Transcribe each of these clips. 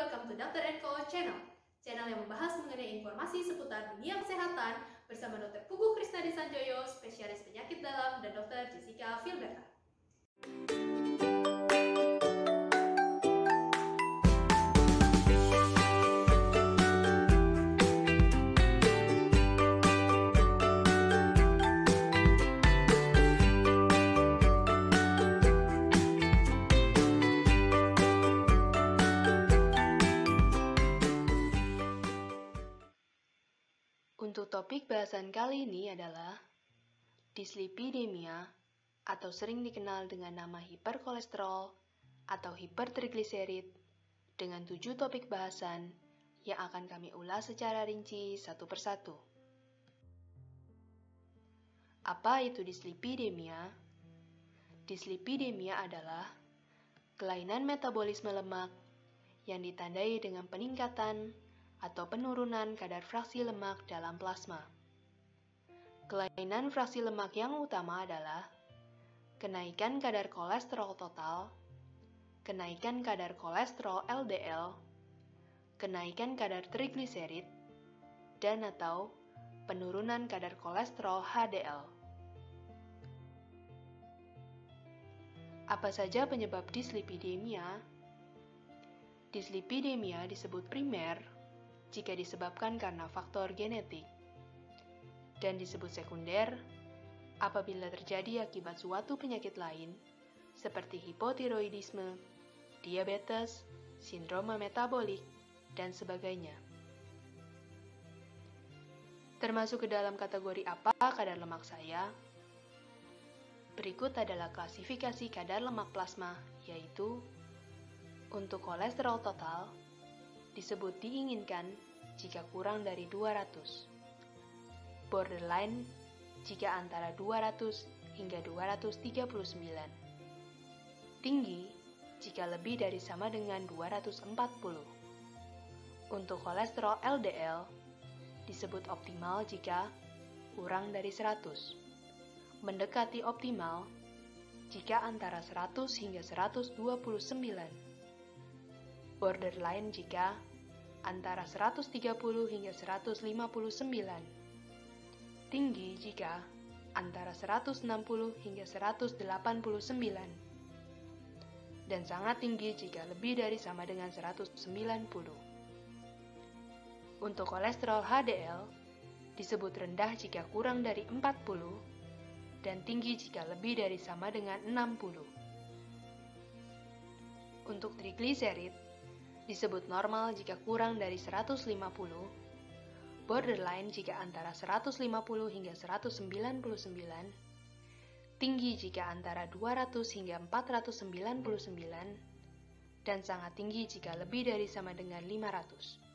welcome to Dr. Co Channel. Channel yang membahas mengenai informasi seputar dunia kesehatan bersama Dr. Pugu Krisnadi Sanjoyo, spesialis penyakit dalam, dan Dr. Jessica Filberta. Untuk topik bahasan kali ini adalah dislipidemia atau sering dikenal dengan nama hiperkolesterol atau hipertrigliserid dengan tujuh topik bahasan yang akan kami ulas secara rinci satu persatu. Apa itu dislipidemia? Dislipidemia adalah kelainan metabolisme lemak yang ditandai dengan peningkatan atau penurunan kadar fraksi lemak dalam plasma. Kelainan fraksi lemak yang utama adalah kenaikan kadar kolesterol total, kenaikan kadar kolesterol LDL, kenaikan kadar trigliserid, dan atau penurunan kadar kolesterol HDL. Apa saja penyebab dislipidemia? Dislipidemia disebut primer jika disebabkan karena faktor genetik, dan disebut sekunder apabila terjadi akibat suatu penyakit lain seperti hipotiroidisme, diabetes, sindroma metabolik, dan sebagainya. Termasuk ke dalam kategori apa kadar lemak saya? Berikut adalah klasifikasi kadar lemak plasma, yaitu untuk kolesterol total disebut diinginkan jika kurang dari 200. Borderline jika antara 200 hingga 239. Tinggi jika lebih dari sama dengan 240. Untuk kolesterol LDL disebut optimal jika kurang dari 100. Mendekati optimal jika antara 100 hingga 129 borderline jika antara 130 hingga 159. Tinggi jika antara 160 hingga 189. Dan sangat tinggi jika lebih dari sama dengan 190. Untuk kolesterol HDL disebut rendah jika kurang dari 40 dan tinggi jika lebih dari sama dengan 60. Untuk trigliserid disebut normal jika kurang dari 150, borderline jika antara 150 hingga 199, tinggi jika antara 200 hingga 499, dan sangat tinggi jika lebih dari sama dengan 500.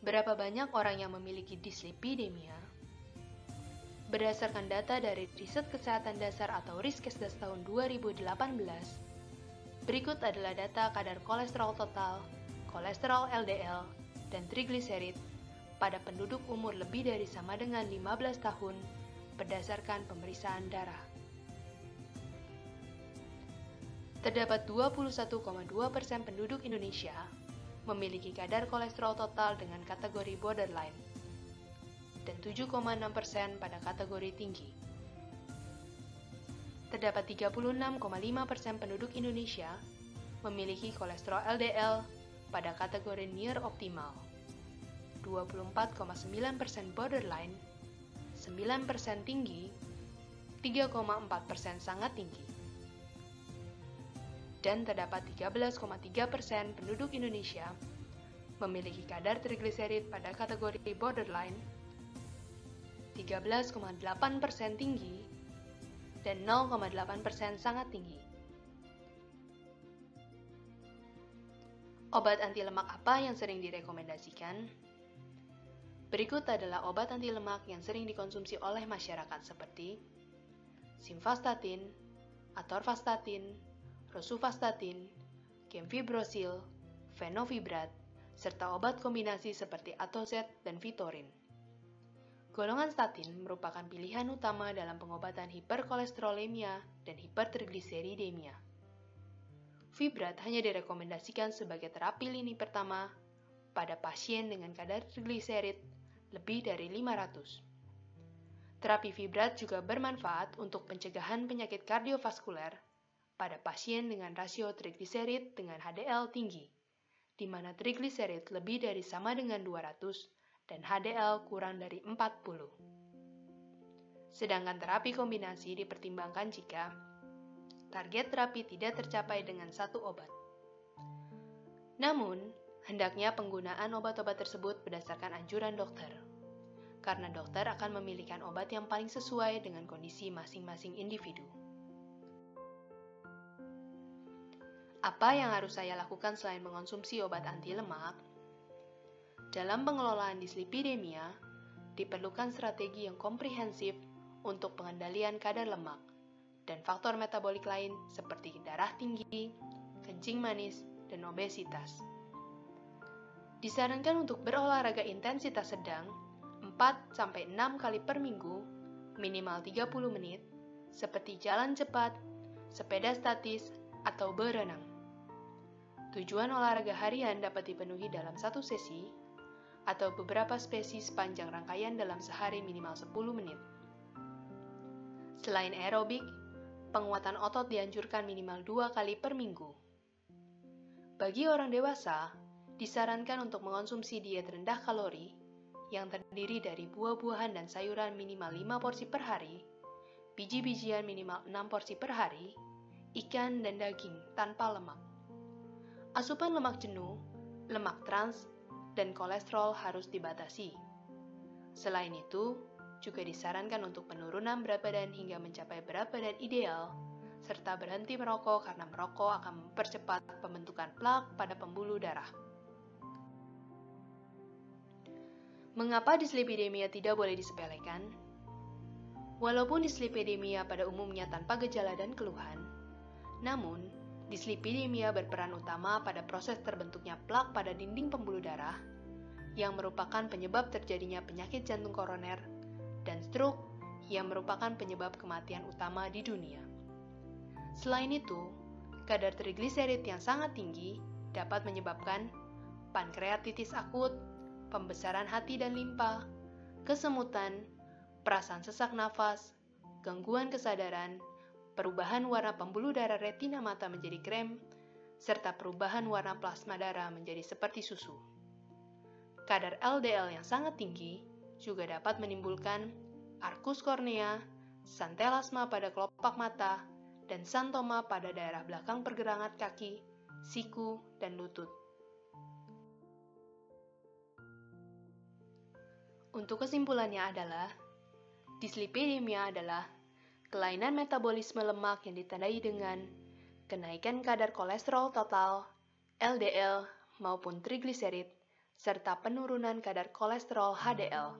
Berapa banyak orang yang memiliki dislipidemia? Berdasarkan data dari Riset Kesehatan Dasar atau Riskesdas tahun 2018, berikut adalah data kadar kolesterol total, kolesterol LDL, dan trigliserid pada penduduk umur lebih dari sama dengan 15 tahun berdasarkan pemeriksaan darah. Terdapat 21,2% penduduk Indonesia memiliki kadar kolesterol total dengan kategori borderline dan 7,6% pada kategori tinggi. Terdapat 36,5% penduduk Indonesia memiliki kolesterol LDL pada kategori near optimal, 24,9% borderline, 9% tinggi, 3,4% sangat tinggi. Dan terdapat 13,3% penduduk Indonesia memiliki kadar trigliserid pada kategori borderline 13,8% tinggi dan 0,8% sangat tinggi. Obat anti lemak apa yang sering direkomendasikan? Berikut adalah obat anti lemak yang sering dikonsumsi oleh masyarakat seperti simvastatin, atorvastatin, rosuvastatin, gemfibrosil, fenovibrat, serta obat kombinasi seperti atozet dan vitorin. Golongan statin merupakan pilihan utama dalam pengobatan hiperkolesterolemia dan hipertrigliseridemia. Vibrat hanya direkomendasikan sebagai terapi lini pertama pada pasien dengan kadar trigliserid lebih dari 500. Terapi Vibrat juga bermanfaat untuk pencegahan penyakit kardiovaskuler pada pasien dengan rasio trigliserid dengan HDL tinggi, di mana trigliserid lebih dari sama dengan 200 dan HDL kurang dari 40. Sedangkan terapi kombinasi dipertimbangkan jika target terapi tidak tercapai dengan satu obat. Namun, hendaknya penggunaan obat-obat tersebut berdasarkan anjuran dokter, karena dokter akan memilihkan obat yang paling sesuai dengan kondisi masing-masing individu. Apa yang harus saya lakukan selain mengonsumsi obat anti lemak? Dalam pengelolaan dislipidemia, diperlukan strategi yang komprehensif untuk pengendalian kadar lemak dan faktor metabolik lain seperti darah tinggi, kencing manis, dan obesitas. Disarankan untuk berolahraga intensitas sedang 4-6 kali per minggu, minimal 30 menit, seperti jalan cepat, sepeda statis, atau berenang. Tujuan olahraga harian dapat dipenuhi dalam satu sesi, atau beberapa spesies sepanjang rangkaian dalam sehari minimal 10 menit. Selain aerobik, penguatan otot dianjurkan minimal dua kali per minggu. Bagi orang dewasa, disarankan untuk mengonsumsi diet rendah kalori yang terdiri dari buah-buahan dan sayuran minimal 5 porsi per hari, biji-bijian minimal 6 porsi per hari, ikan dan daging tanpa lemak. Asupan lemak jenuh, lemak trans, dan kolesterol harus dibatasi. Selain itu, juga disarankan untuk penurunan berat badan hingga mencapai berat badan ideal, serta berhenti merokok karena merokok akan mempercepat pembentukan plak pada pembuluh darah. Mengapa dislipidemia tidak boleh disepelekan? Walaupun dislipidemia pada umumnya tanpa gejala dan keluhan, namun dislipidemia berperan utama pada proses terbentuknya plak pada dinding pembuluh darah yang merupakan penyebab terjadinya penyakit jantung koroner dan stroke yang merupakan penyebab kematian utama di dunia. Selain itu, kadar trigliserid yang sangat tinggi dapat menyebabkan pankreatitis akut, pembesaran hati dan limpa, kesemutan, perasaan sesak nafas, gangguan kesadaran, perubahan warna pembuluh darah retina mata menjadi krem, serta perubahan warna plasma darah menjadi seperti susu. Kadar LDL yang sangat tinggi juga dapat menimbulkan arkus kornea, santelasma pada kelopak mata, dan santoma pada daerah belakang pergelangan kaki, siku, dan lutut. Untuk kesimpulannya adalah, dislipidemia adalah kelainan metabolisme lemak yang ditandai dengan kenaikan kadar kolesterol total, LDL, maupun trigliserid, serta penurunan kadar kolesterol HDL.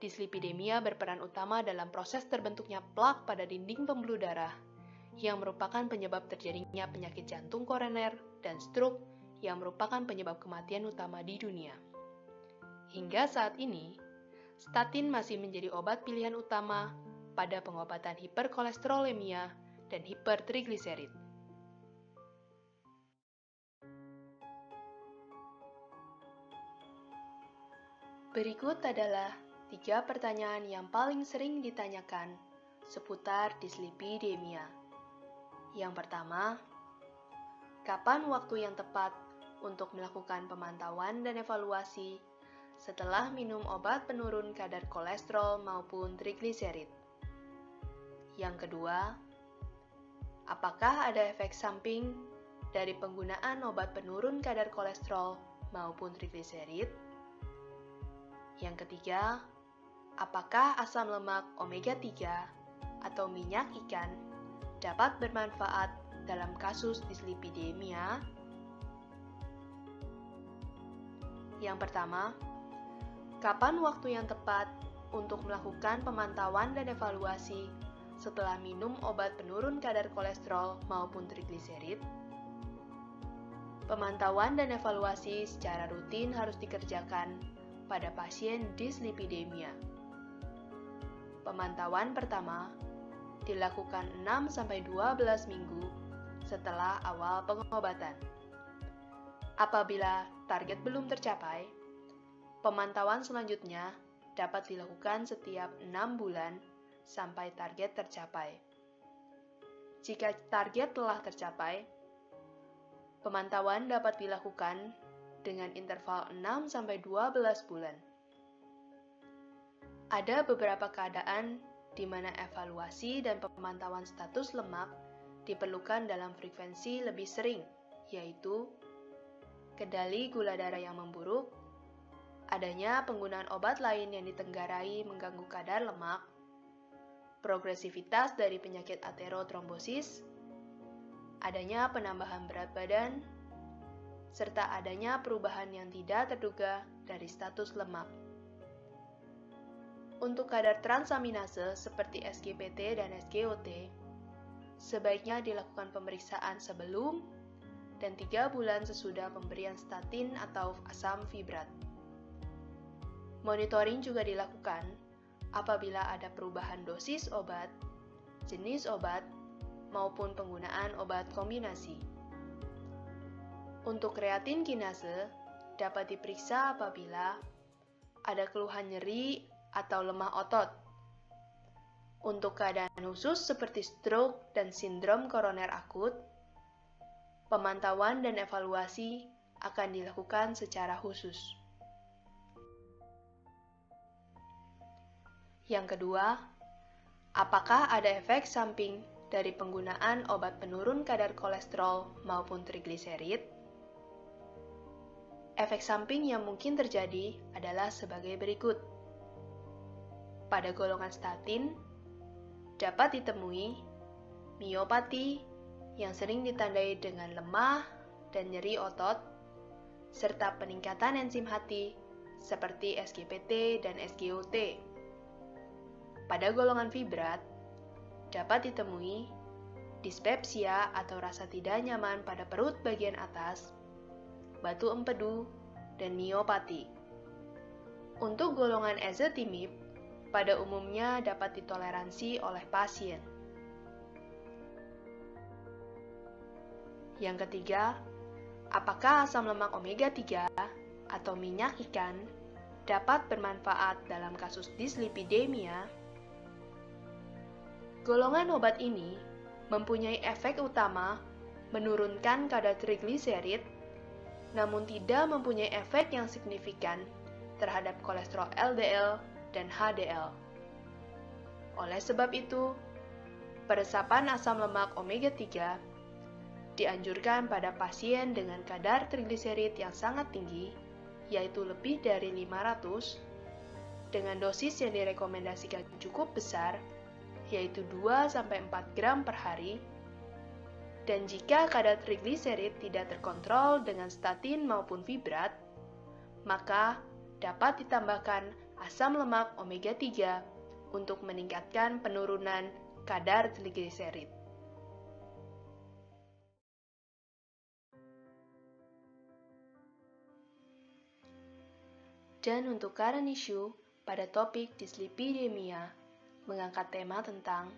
Dislipidemia berperan utama dalam proses terbentuknya plak pada dinding pembuluh darah, yang merupakan penyebab terjadinya penyakit jantung koroner dan stroke yang merupakan penyebab kematian utama di dunia. Hingga saat ini, statin masih menjadi obat pilihan utama pada pengobatan hiperkolesterolemia dan hipertrigliserid. Berikut adalah Tiga pertanyaan yang paling sering ditanyakan seputar dislipidemia. Yang pertama, kapan waktu yang tepat untuk melakukan pemantauan dan evaluasi setelah minum obat penurun kadar kolesterol maupun trigliserid? Yang kedua, apakah ada efek samping dari penggunaan obat penurun kadar kolesterol maupun trigliserid? Yang ketiga, apakah asam lemak omega 3 atau minyak ikan dapat bermanfaat dalam kasus dislipidemia? Yang pertama, kapan waktu yang tepat untuk melakukan pemantauan dan evaluasi setelah minum obat penurun kadar kolesterol maupun trigliserid? Pemantauan dan evaluasi secara rutin harus dikerjakan pada pasien dislipidemia. Pemantauan pertama dilakukan 6-12 minggu setelah awal pengobatan. Apabila target belum tercapai, pemantauan selanjutnya dapat dilakukan setiap enam bulan sampai target tercapai. Jika target telah tercapai, pemantauan dapat dilakukan dengan interval 6-12 bulan. Ada beberapa keadaan di mana evaluasi dan pemantauan status lemak diperlukan dalam frekuensi lebih sering, yaitu kendali gula darah yang memburuk, adanya penggunaan obat lain yang ditenggarai mengganggu kadar lemak, progresivitas dari penyakit aterotrombosis, adanya penambahan berat badan, serta adanya perubahan yang tidak terduga dari status lemak. Untuk kadar transaminase seperti SGPT dan SGOT, sebaiknya dilakukan pemeriksaan sebelum dan 3 bulan sesudah pemberian statin atau asam fibrat. Monitoring juga dilakukan apabila ada perubahan dosis obat, jenis obat, maupun penggunaan obat kombinasi. Untuk kreatin kinase, dapat diperiksa apabila ada keluhan nyeri atau lemah otot. Untuk keadaan khusus seperti stroke dan sindrom koroner akut, pemantauan dan evaluasi akan dilakukan secara khusus. Yang kedua, apakah ada efek samping dari penggunaan obat penurun kadar kolesterol maupun trigliserid? Efek samping yang mungkin terjadi adalah sebagai berikut pada golongan statin dapat ditemui miopati yang sering ditandai dengan lemah dan nyeri otot, serta peningkatan enzim hati seperti SGPT dan SGOT. Pada golongan fibrat, dapat ditemui dispepsia atau rasa tidak nyaman pada perut bagian atas, batu empedu, dan miopati. Untuk golongan ezetimibe, pada umumnya dapat ditoleransi oleh pasien. Yang ketiga, apakah asam lemak omega 3 atau minyak ikan dapat bermanfaat dalam kasus dislipidemia? Golongan obat ini mempunyai efek utama menurunkan kadar trigliserid, namun tidak mempunyai efek yang signifikan terhadap kolesterol LDL dan HDL. Oleh sebab itu, peresapan asam lemak omega 3 dianjurkan pada pasien dengan kadar trigliserid yang sangat tinggi, yaitu lebih dari 500, dengan dosis yang direkomendasikan cukup besar, yaitu 2-4 gram per hari, dan jika kadar trigliserid tidak terkontrol dengan statin maupun fibrat, maka dapat ditambahkan asam lemak omega 3 untuk meningkatkan penurunan kadar trigliserid. Dan untuk current issue pada topik dislipidemia mengangkat tema tentang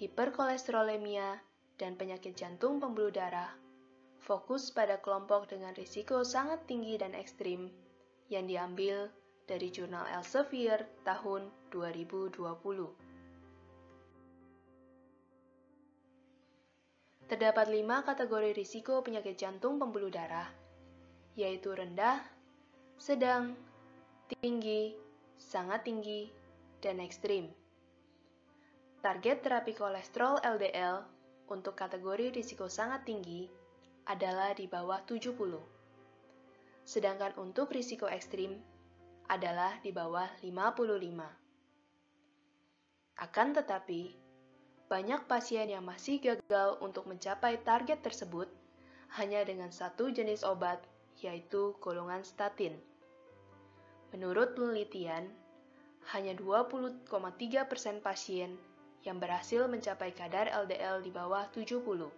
hiperkolesterolemia dan penyakit jantung pembuluh darah, fokus pada kelompok dengan risiko sangat tinggi dan ekstrim yang diambil dari jurnal Elsevier tahun 2020. Terdapat lima kategori risiko penyakit jantung pembuluh darah, yaitu rendah, sedang, tinggi, sangat tinggi, dan ekstrim. Target terapi kolesterol LDL untuk kategori risiko sangat tinggi adalah di bawah 70. Sedangkan untuk risiko ekstrim adalah di bawah 55. Akan tetapi, banyak pasien yang masih gagal untuk mencapai target tersebut hanya dengan satu jenis obat, yaitu golongan statin. Menurut penelitian, hanya 20,3% pasien yang berhasil mencapai kadar LDL di bawah 70,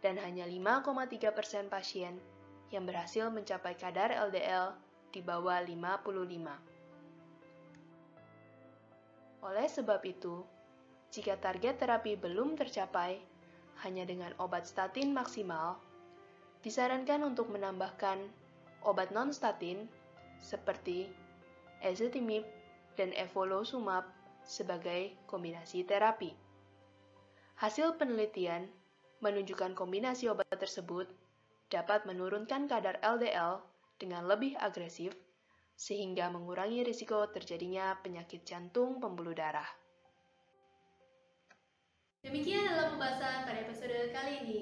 dan hanya 5,3% pasien yang berhasil mencapai kadar LDL di bawah 55. Oleh sebab itu, jika target terapi belum tercapai, hanya dengan obat statin maksimal, disarankan untuk menambahkan obat non-statin seperti ezetimibe dan evolocumab sebagai kombinasi terapi. Hasil penelitian menunjukkan kombinasi obat tersebut dapat menurunkan kadar LDL dengan lebih agresif sehingga mengurangi risiko terjadinya penyakit jantung pembuluh darah. Demikian adalah pembahasan pada episode kali ini.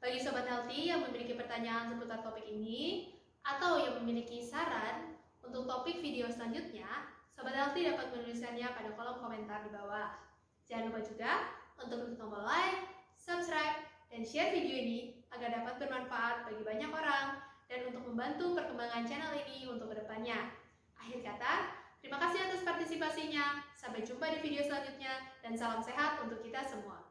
Bagi Sobat Healthy yang memiliki pertanyaan seputar topik ini, atau yang memiliki saran untuk topik video selanjutnya, Sobat Healthy dapat menuliskannya pada kolom komentar di bawah. Jangan lupa juga untuk klik tombol like, subscribe, dan share video ini agar dapat bermanfaat bagi banyak orang dan untuk membantu perkembangan channel ini untuk ke depannya. Akhir kata, terima kasih atas partisipasinya. Sampai jumpa di video selanjutnya dan salam sehat untuk kita semua.